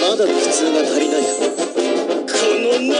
まだ苦痛が足りないか。このな